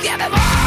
Give it all.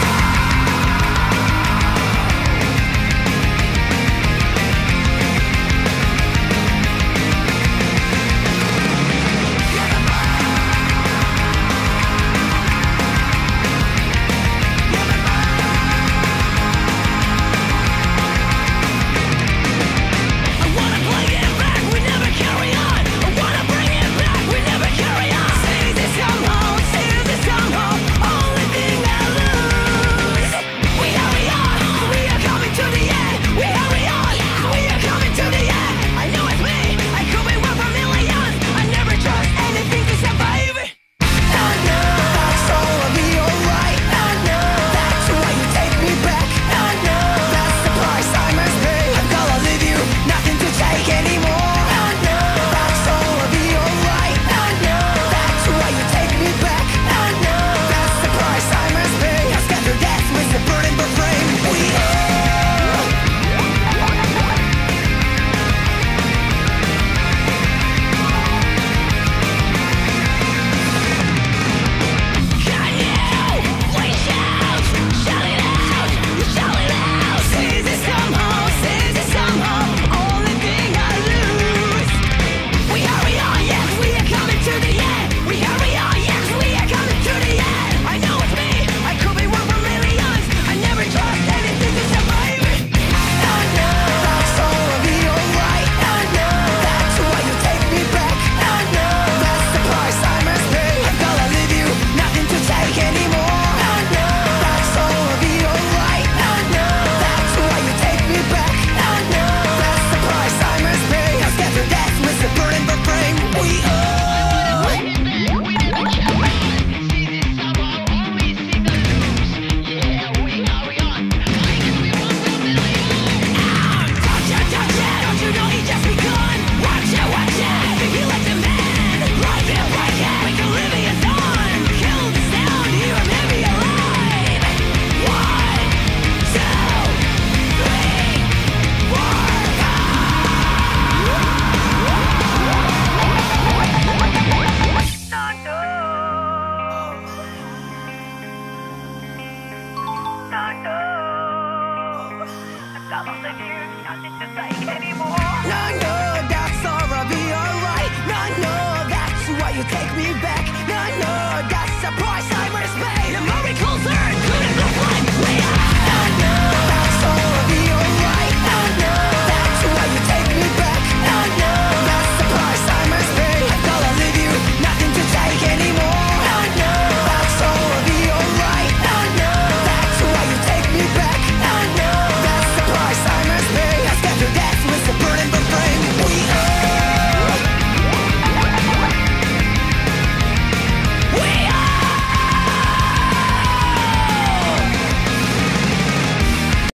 No, no doubt. To death